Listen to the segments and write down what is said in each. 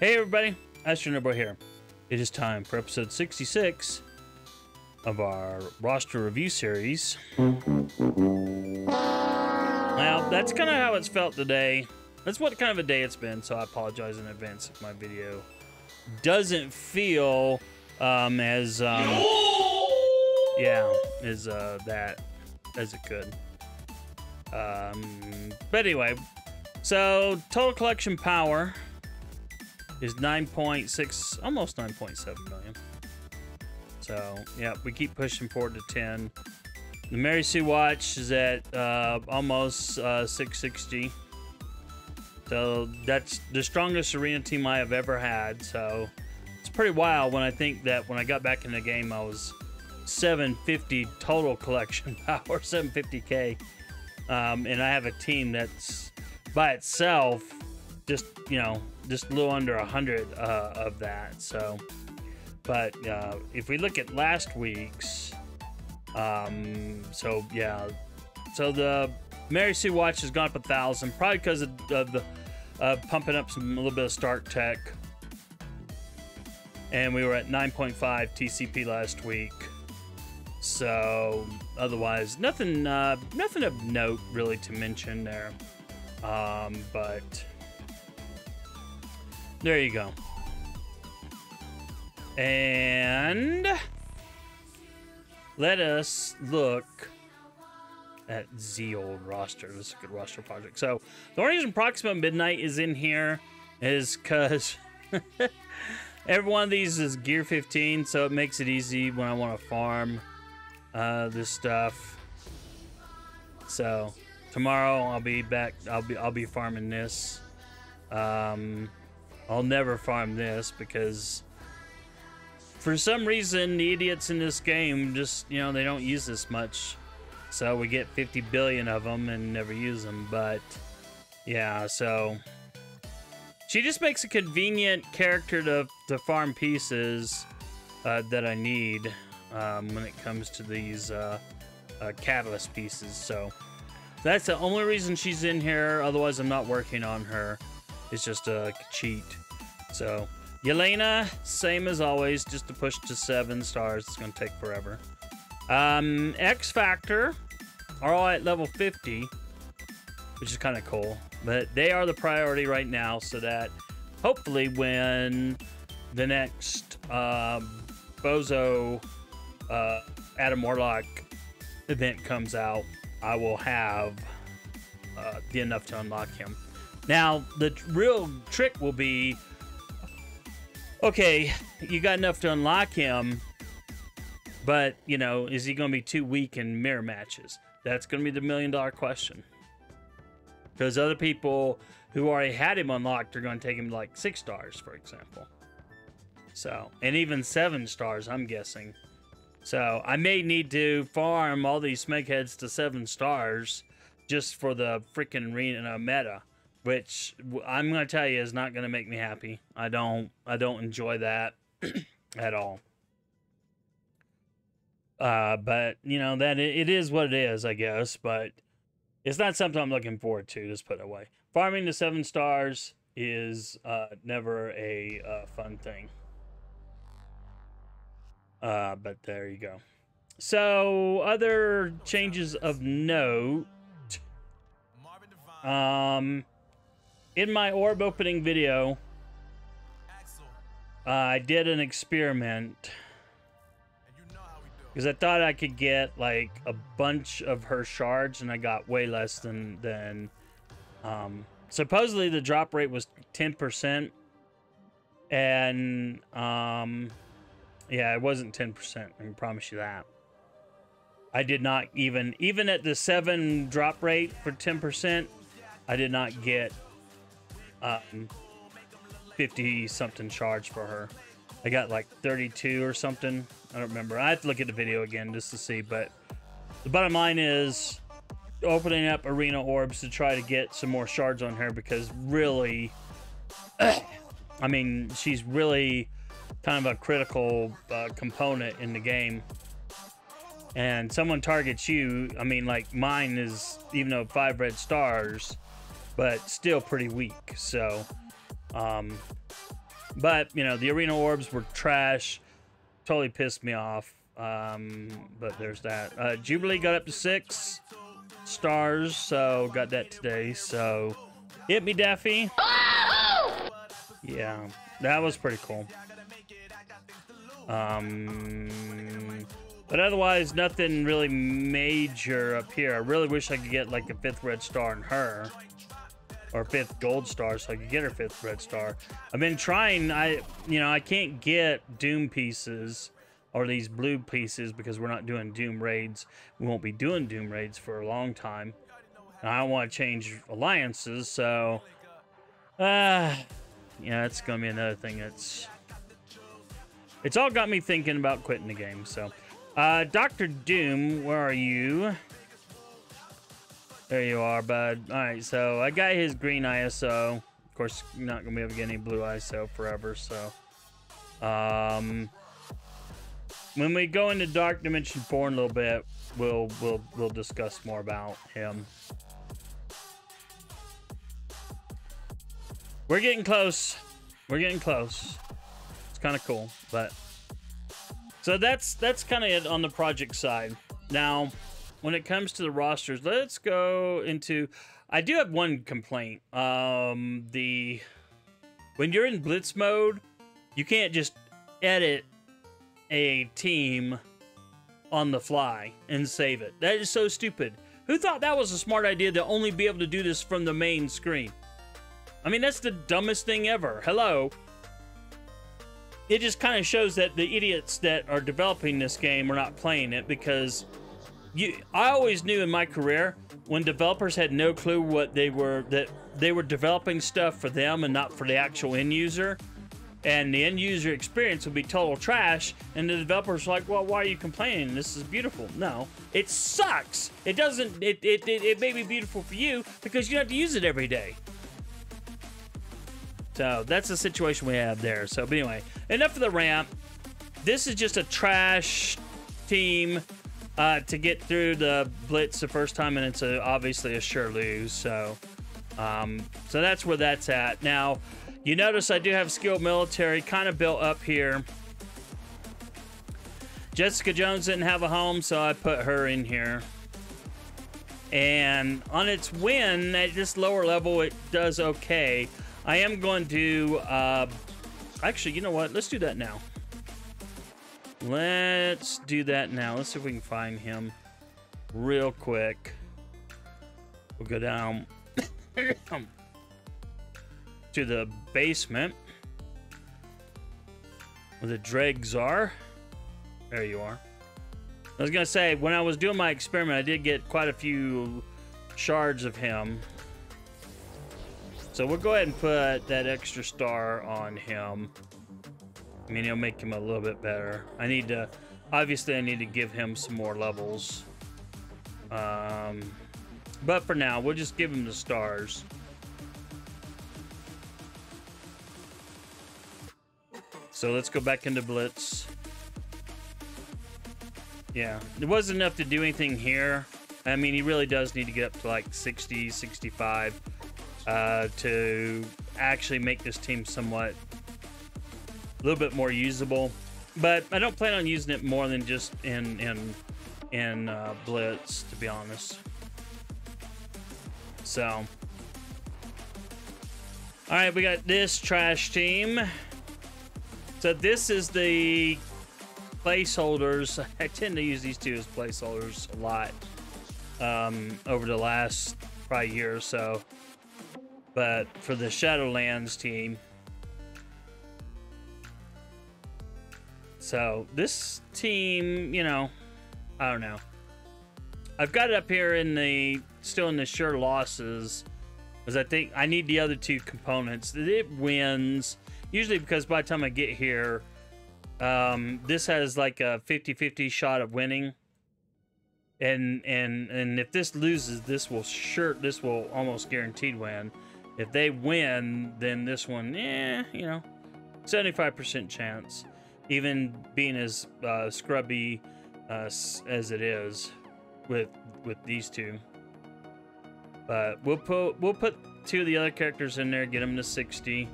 Hey everybody, AstroNerdBoy here. It is time for episode 66 of our roster review series. Now, that's kind of how it's felt today. That's what kind of a day it's been, so I apologize in advance if my video doesn't feel um, as, um, yeah, as uh, that as it could. Um, but anyway, so total collection power is 9.6, almost 9.7 million. So, yeah, we keep pushing forward to 10. The Mary Sue watch is at uh, almost uh, 660. So that's the strongest arena team I have ever had. So it's pretty wild when I think that when I got back in the game, I was 750 total collection power, 750k, um, and I have a team that's by itself just you know just a little under a hundred uh, of that. So, but uh, if we look at last week's, um, so yeah, so the Mary Sue watch has gone up a thousand, probably because of, of the uh, pumping up some a little bit of Stark Tech. And we were at 9.5 TCP last week. So otherwise, nothing, uh, nothing of note really to mention there. Um, but there you go. And let us look at the old roster. This is a good roster project. So the only reason Proxima Midnight is in here is because every one of these is gear 15, so it makes it easy when I want to farm uh, this stuff. So tomorrow I'll be back. I'll be I'll be farming this. Um, I'll never farm this because for some reason the idiots in this game just you know they don't use this much. So we get 50 billion of them and never use them. But yeah, so she just makes a convenient character to to farm pieces uh, that I need um, when it comes to these uh, uh, catalyst pieces. So that's the only reason she's in here. Otherwise, I'm not working on her. It's just a cheat. So Yelena, same as always, just to push to seven stars. It's going to take forever. Um, X Factor are all at level 50, which is kind of cool. But they are the priority right now, so that hopefully when the next uh, Bozo uh, Adam Warlock event comes out, I will have uh, the enough to unlock him. Now, the real trick will be okay, you got enough to unlock him, but, you know, is he going to be too weak in mirror matches? That's going to be the million dollar question. Because other people who already had him unlocked are going to take him like six stars, for example. So, and even seven stars, I'm guessing. So I may need to farm all these smegheads to seven stars just for the freaking arena meta, which I'm gonna tell you is not gonna make me happy. I don't I don't enjoy that at all. Uh, but you know that it, it is what it is, I guess. But it's not something I'm looking forward to. Just put it away. Farming to seven stars is uh, never a uh, fun thing. Uh, but there you go. So, other changes of note. Um, in my orb opening video, uh, I did an experiment because I thought I could get like a bunch of her shards, and I got way less than than. Um, supposedly the drop rate was ten percent, and um, yeah, it wasn't 10%. I can promise you that. I did not even, even at the 7 drop rate for 10%, I did not get um, 50 something charge for her. I got like 32 or something. I don't remember. I have to look at the video again just to see. But the bottom line is opening up arena orbs to try to get some more shards on her because really, I mean, she's really kind of a critical uh, component in the game. And someone targets you, I mean, like mine is, even though five red stars, but still pretty weak. So, um, But, you know, the arena orbs were trash. Totally pissed me off. Um, but there's that. Uh, Jubilee got up to six stars, so got that today. So hit me, Daffy. Yeah, that was pretty cool. Um, but otherwise, nothing really major up here. I really wish I could get like a fifth red star in her. Or fifth gold star so I could get her fifth red star. I've been trying, I you know, I can't get Doom pieces or these blue pieces because we're not doing Doom raids. We won't be doing Doom raids for a long time. And I want to change alliances, so uh yeah, it's gonna be another thing that's it's all got me thinking about quitting the game, so uh, Doctor Doom, where are you? There you are, bud. Alright, so I got his green ISO. Of course, not to be able to get any blue ISO forever, so... Um, when we go into Dark Dimension 4 in a little bit, we'll, we'll, we'll discuss more about him. We're getting close. We're getting close. It's kind of cool, but... So that's that's kind of it on the project side. Now, when it comes to the rosters, let's go into. I do have one complaint. Um, the when you're in blitz mode, you can't just edit a team on the fly and save it. That is so stupid. Who thought that was a smart idea to only be able to do this from the main screen? I mean, that's the dumbest thing ever. Hello it just kind of shows that the idiots that are developing this game are not playing it because you I always knew in my career when developers had no clue what they were that they were developing stuff for them and not for the actual end user. And the end user experience would be total trash and the developers are like well why are you complaining? This is beautiful. No it sucks. It doesn't it, it, it, it may be beautiful for you because you have to use it every day. So that's the situation we have there. So, but anyway, enough of the ramp. This is just a trash team uh, to get through the blitz the first time, and it's a, obviously a sure lose. So, um, so that's where that's at. Now, you notice I do have skilled military kind of built up here. Jessica Jones didn't have a home, so I put her in here. And on its win, at this lower level, it does okay. I am going to, uh, actually, you know what? Let's do that now. Let's do that now. Let's see if we can find him real quick. We'll go down to the basement where the dregs are. There you are. I was going to say, when I was doing my experiment, I did get quite a few shards of him. So we'll go ahead and put that extra star on him. I mean, it'll make him a little bit better. I need to, obviously I need to give him some more levels. Um, but for now, we'll just give him the stars. So let's go back into Blitz. Yeah, it wasn't enough to do anything here. I mean, he really does need to get up to like 60, 65 uh, to actually make this team somewhat a little bit more usable. But I don't plan on using it more than just in in in uh, Blitz, to be honest. So, all right, we got this trash team. So this is the placeholders. I tend to use these two as placeholders a lot um, over the last probably year or so. But for the Shadowlands team, so this team, you know, I don't know. I've got it up here in the still in the sure losses because I think I need the other two components. It wins usually because by the time I get here, um, this has like a 50-50 shot of winning. And and and if this loses, this will sure this will almost guaranteed win. If they win, then this one, yeah, you know, 75% chance. Even being as uh, scrubby uh, as it is with with these two. But we'll put we'll put two of the other characters in there, get them to 60.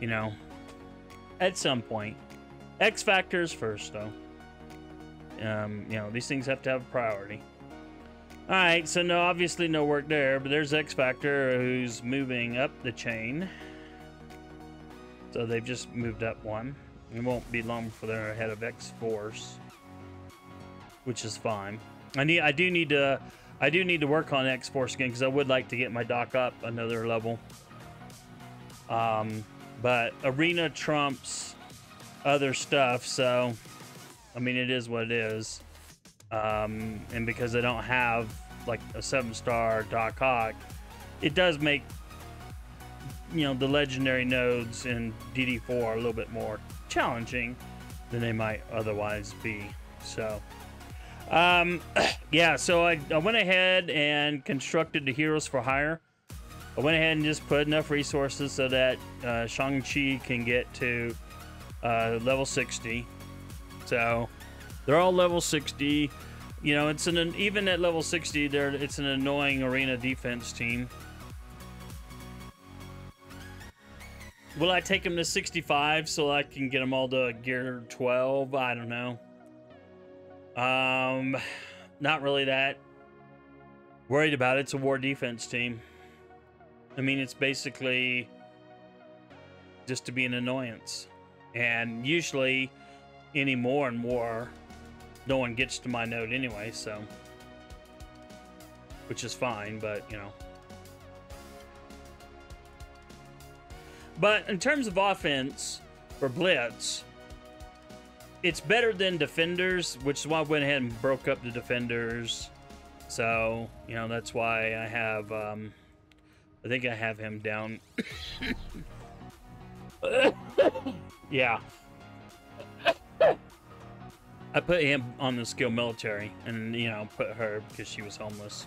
You know, at some point. X Factors first, though. Um, you know, these things have to have a priority. All right, so no, obviously no work there, but there's X Factor who's moving up the chain. So they've just moved up one. It won't be long before they're ahead of X Force, which is fine. I need, I do need to, I do need to work on X Force again because I would like to get my dock up another level. Um, but arena trumps other stuff, so I mean it is what it is. Um, and because I don't have like a seven star Doc Ock, it does make you know the legendary nodes in DD4 a little bit more challenging than they might otherwise be. So, um, yeah, so I, I went ahead and constructed the Heroes for Hire. I went ahead and just put enough resources so that uh, Shang-Chi can get to uh, level 60. So they're all level 60. You know, it's an even at level 60, there it's an annoying arena defense team. Will I take them to 65 so I can get them all to gear 12? I don't know. Um, not really that worried about it. It's a war defense team. I mean, it's basically just to be an annoyance. And usually, any more and more, no one gets to my node anyway, so. Which is fine, but, you know. But in terms of offense for Blitz, it's better than Defenders, which is why I went ahead and broke up the Defenders. So, you know, that's why I have, um, I think I have him down. yeah. I put him on the skill military and, you know, put her because she was homeless.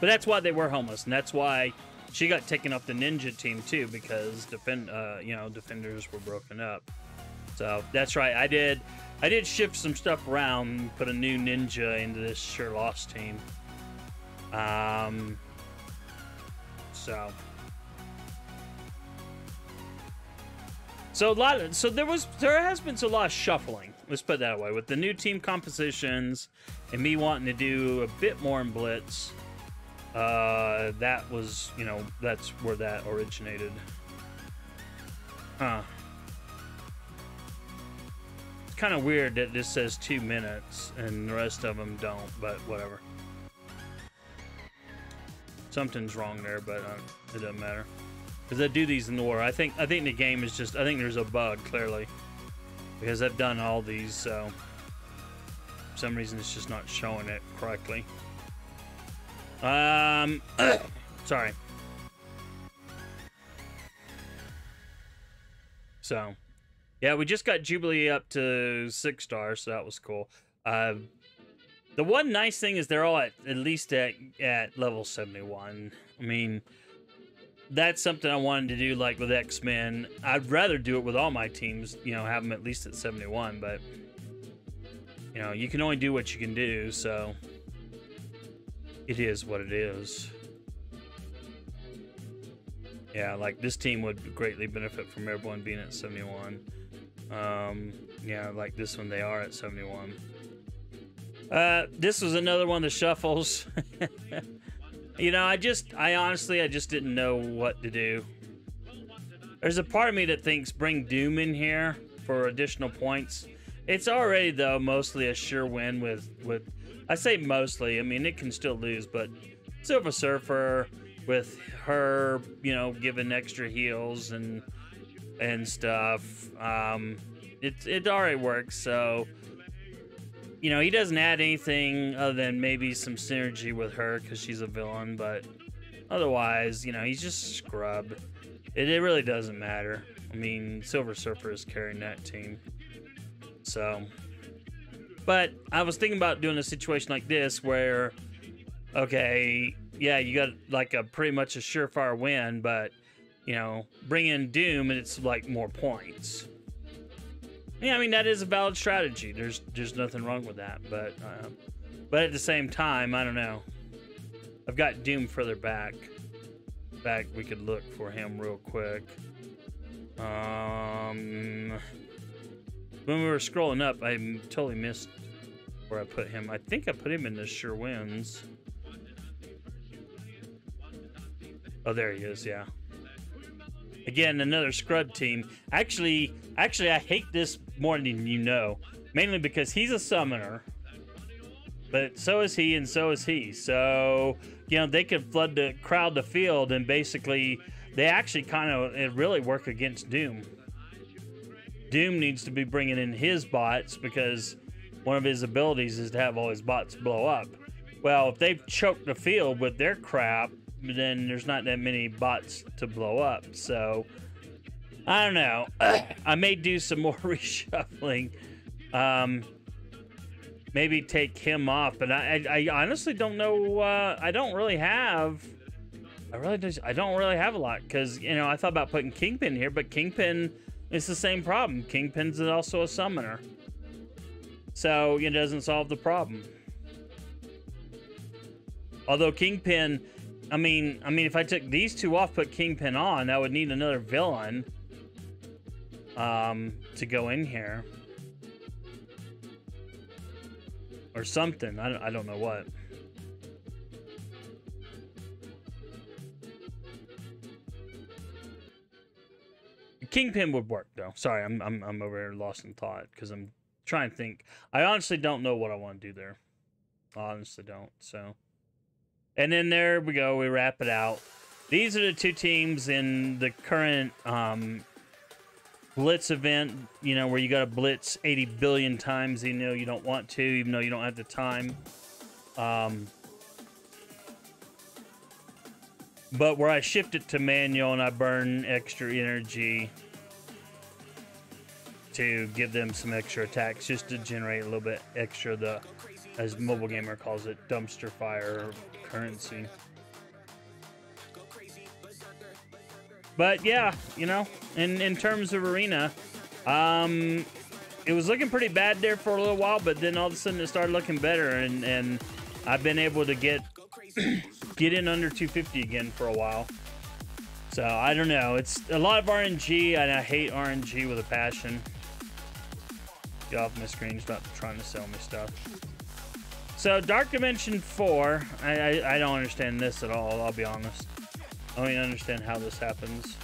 But that's why they were homeless, and that's why she got taken off the ninja team too because defend, uh, you know, defenders were broken up. So that's right. I did, I did shift some stuff around, put a new ninja into this sure lost team. Um. So. So a lot of, so there was there has been a lot of shuffling. Let's put it that way with the new team compositions and me wanting to do a bit more in blitz. Uh, that was, you know, that's where that originated. Huh. It's kind of weird that this says two minutes and the rest of them don't, but whatever. Something's wrong there, but uh, it doesn't matter. Because I do these in the war. I think I think the game is just I think there's a bug clearly because I've done all these, so for some reason it's just not showing it correctly. Um, sorry. So, yeah, we just got Jubilee up to six stars, so that was cool. Uh, the one nice thing is they're all at at least at at level seventy one. I mean, that's something I wanted to do, like with X Men. I'd rather do it with all my teams, you know, have them at least at seventy one, but you know, you can only do what you can do, so it is what it is. Yeah, like this team would greatly benefit from everyone being at 71. Um, yeah, like this one, they are at 71. Uh, this was another one of the shuffles. you know, I just, I honestly, I just didn't know what to do. There's a part of me that thinks bring Doom in here for additional points. It's already though mostly a sure win with with I say mostly. I mean, it can still lose, but Silver Surfer with her, you know, giving extra heals and and stuff. Um, it it already works. So, you know, he doesn't add anything other than maybe some synergy with her because she's a villain. But otherwise, you know, he's just scrub. It, it really doesn't matter. I mean, Silver Surfer is carrying that team. So, but I was thinking about doing a situation like this where, okay, yeah, you got like a pretty much a surefire win, but you know, bring in Doom and it's like more points. Yeah, I mean that is a valid strategy. There's there's nothing wrong with that, but uh, but at the same time, I don't know. I've got Doom further back. Back, we could look for him real quick. Um, when we were scrolling up, I totally missed where I put him. I think I put him in the sure wins. Oh, there he is. Yeah. Again, another scrub team. Actually, actually, I hate this more than you know. Mainly because he's a summoner, but so is he, and so is he. So you know they could flood the crowd the field, and basically they actually kind of really work against Doom. Doom needs to be bringing in his bots because one of his abilities is to have all his bots blow up. Well, if they've choked the field with their crap, then there's not that many bots to blow up. So I don't know. I may do some more reshuffling. Um, maybe take him off, but I, I, I honestly don't know. Uh, I don't really have. I really just, I don't really have a lot because you know I thought about putting Kingpin here, but Kingpin is the same problem. Kingpin's also a summoner, so it doesn't solve the problem. Although Kingpin, I mean, I mean, if I took these two off, put Kingpin on, I would need another villain um, to go in here. Or something. I don't, I don't know what. Kingpin would work though. Sorry, I'm I'm I'm over here lost in thought because I'm trying to think. I honestly don't know what I want to do there. Honestly don't. So, and then there we go. We wrap it out. These are the two teams in the current um, blitz event, you know, where you got to blitz 80 billion times, you know, you don't want to, even though you don't have the time. Um, but where I shift it to manual and I burn extra energy to give them some extra attacks just to generate a little bit extra the as mobile gamer calls it dumpster fire currency But yeah, you know, in in terms of arena, um, it was looking pretty bad there for a little while, but then all of a sudden it started looking better, and and I've been able to get get in under 250 again for a while. So I don't know. It's a lot of RNG, and I hate RNG with a passion. Get off my screen. Stop trying to sell me stuff. So Dark Dimension 4, I, I, I don't understand this at all. I'll be honest. I don't understand how this happens.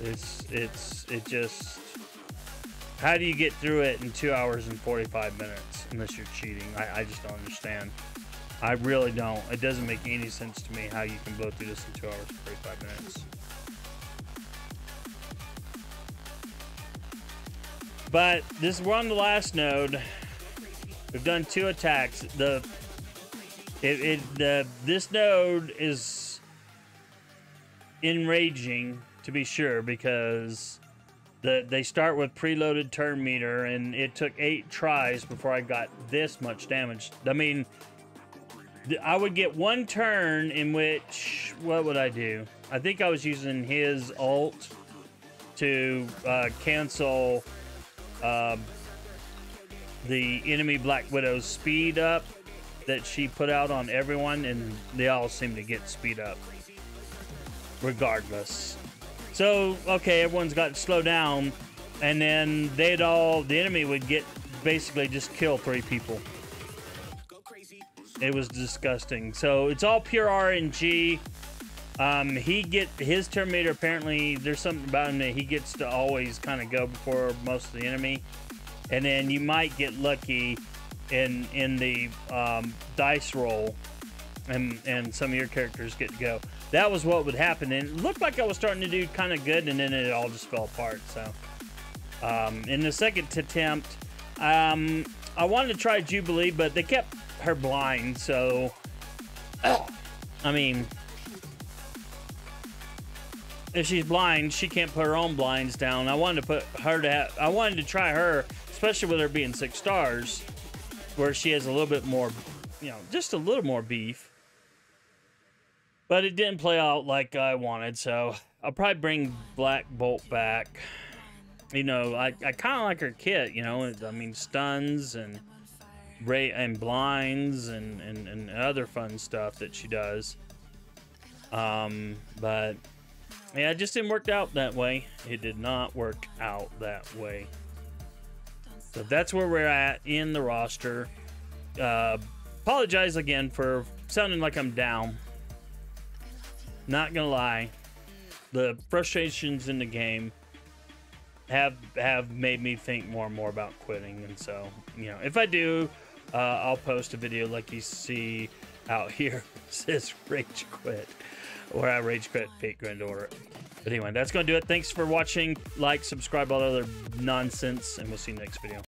It's, it's, it just, how do you get through it in two hours and 45 minutes unless you're cheating? I, I just don't understand. I really don't. It doesn't make any sense to me how you can blow through this in two hours and 45 minutes. But this we're on the last node. We've done two attacks. The it, it the this node is enraging to be sure because the they start with preloaded turn meter and it took eight tries before I got this much damage. I mean, I would get one turn in which what would I do? I think I was using his ult to uh, cancel uh, the enemy Black Widow's speed up that she put out on everyone, and they all seem to get speed up regardless. So, okay, everyone's got to slow down, and then they'd all, the enemy would get basically just kill three people. It was disgusting. So it's all pure RNG. Um, he get his turn meter. Apparently, there's something about him that he gets to always kind of go before most of the enemy, and then you might get lucky in in the um, dice roll, and and some of your characters get to go that was what would happen. And it looked like I was starting to do kind of good, and then it all just fell apart. So, um, in the second attempt, um, I wanted to try Jubilee, but they kept her blind. So, I mean, if she's blind, she can't put her own blinds down. I wanted to put her to have, I wanted to try her, especially with her being six stars, where she has a little bit more, you know, just a little more beef. But it didn't play out like I wanted, so I'll probably bring Black Bolt back. You know, I, I kind of like her kit, you know, I mean, stuns and ray and blinds and, and, and other fun stuff that she does. Um, but Yeah, it just didn't work out that way. It did not work out that way. So that's where we're at in the roster. Uh, apologize again for sounding like I'm down. Not gonna lie, the frustrations in the game have have made me think more and more about quitting. And so, you know, if I do, uh, I'll post a video like you see out here. Says rage quit, or I rage quit Fate Grand Order. But anyway, that's gonna do it. Thanks for watching. Like, subscribe, all other nonsense, and we'll see you next video.